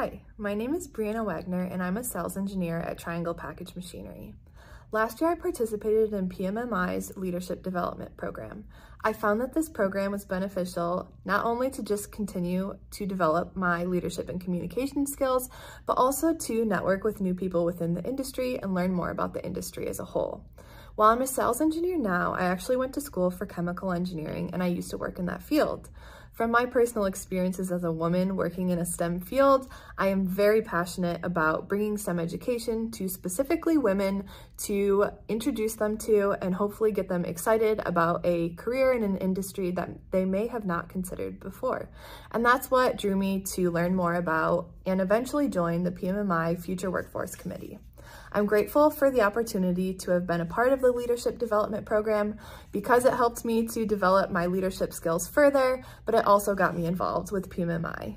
Hi, my name is Brianna Wagner and I'm a sales engineer at Triangle Package Machinery. Last year I participated in PMMI's Leadership Development Program. I found that this program was beneficial not only to just continue to develop my leadership and communication skills, but also to network with new people within the industry and learn more about the industry as a whole. While I'm a sales engineer now, I actually went to school for chemical engineering and I used to work in that field. From my personal experiences as a woman working in a STEM field, I am very passionate about bringing STEM education to specifically women to introduce them to and hopefully get them excited about a career in an industry that they may have not considered before. And that's what drew me to learn more about and eventually join the PMMI Future Workforce Committee. I'm grateful for the opportunity to have been a part of the leadership development program because it helped me to develop my leadership skills further, but it also got me involved with PMMI.